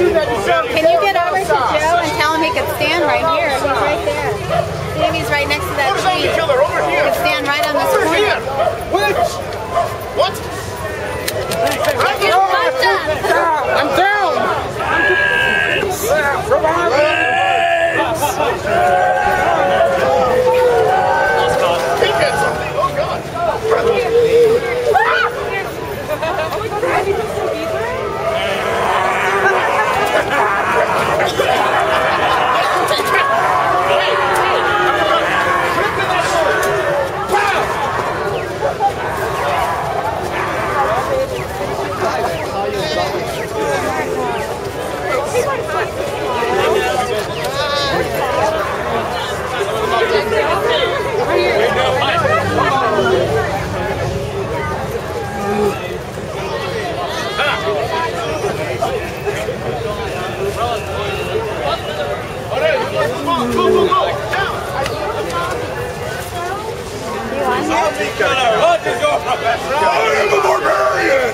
Can you get over to Joe and tell him he could stand right here? He's right there. See if he's right next to that tree. He here. can stand right on this Over here. corner. Which? What? I'm down. Take that zombie. Oh, God. I am a barbarian,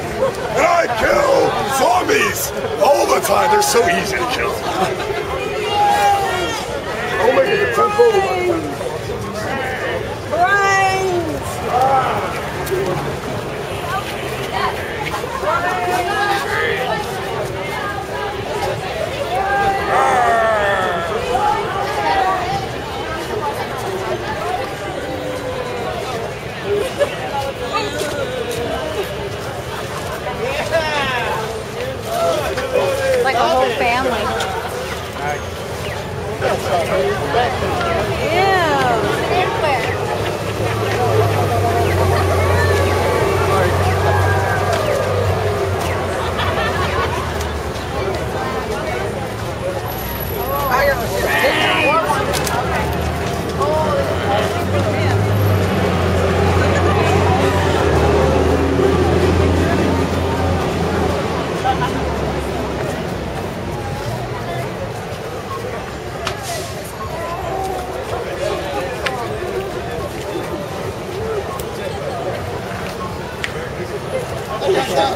and I kill zombies time. They're so easy to kill. Ew. Okay,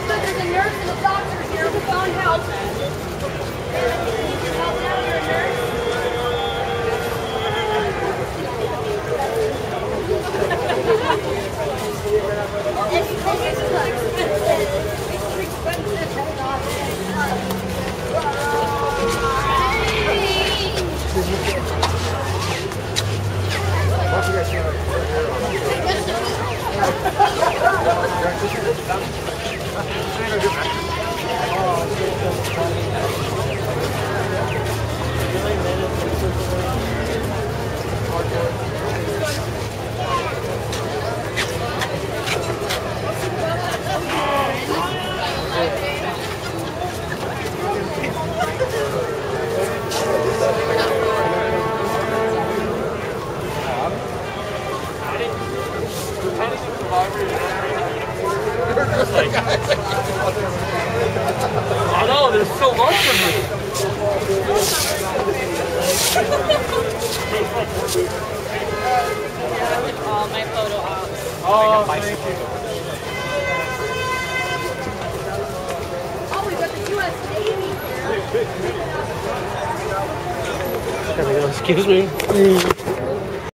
so there's a nurse and a doctor here. Who found help? Thank you. I know, there's so much of me. All my photo ops. Oh, thank you. Oh, we got the U.S. Navy here. There we go, Excuse me.